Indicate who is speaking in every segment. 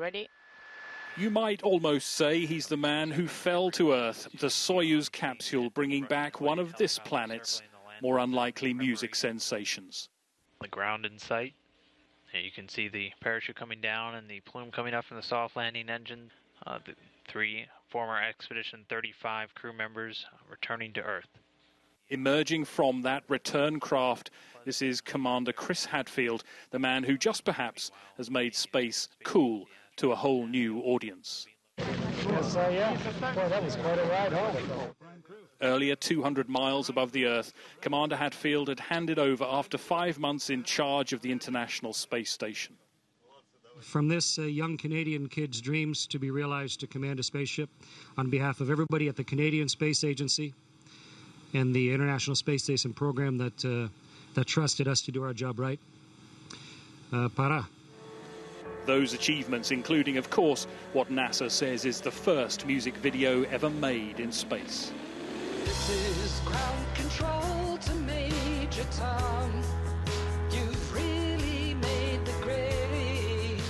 Speaker 1: ready?
Speaker 2: You might almost say he's the man who fell to Earth, the Soyuz capsule bringing back one of this planet's more unlikely music sensations.
Speaker 3: The ground in sight. You can see the parachute coming down and the plume coming up from the soft landing engine. Uh, the three former Expedition 35 crew members returning to Earth.
Speaker 2: Emerging from that return craft, this is Commander Chris Hadfield, the man who just perhaps has made space cool to a whole new audience.
Speaker 4: Yes, uh, yeah. That was quite a ride home.
Speaker 2: Earlier, 200 miles above the Earth, Commander Hadfield had handed over after five months in charge of the International Space Station.
Speaker 5: From this uh, young Canadian kid's dreams to be realized to command a spaceship on behalf of everybody at the Canadian Space Agency and the International Space Station program that, uh, that trusted us to do our job right. Uh, para.
Speaker 2: Those achievements, including, of course, what NASA says is the first music video ever made in space.
Speaker 6: This is ground control to Major Tom. You've really made the grade.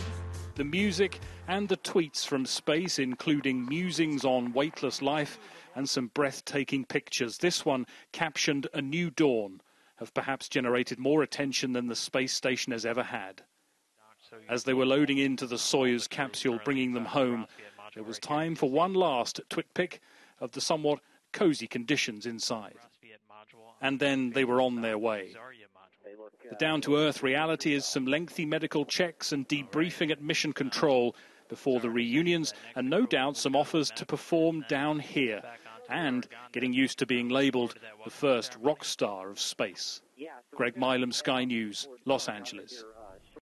Speaker 2: The music and the tweets from space, including musings on weightless life and some breathtaking pictures. This one, captioned A New Dawn, have perhaps generated more attention than the space station has ever had. As they were loading into the Soyuz capsule, bringing them home, there was time for one last twit pic of the somewhat cozy conditions inside. And then they were on their way. The down to earth reality is some lengthy medical checks and debriefing at mission control before the reunions, and no doubt some offers to perform down here, and getting used to being labelled the first rock star of space. Greg Milam, Sky News, Los Angeles.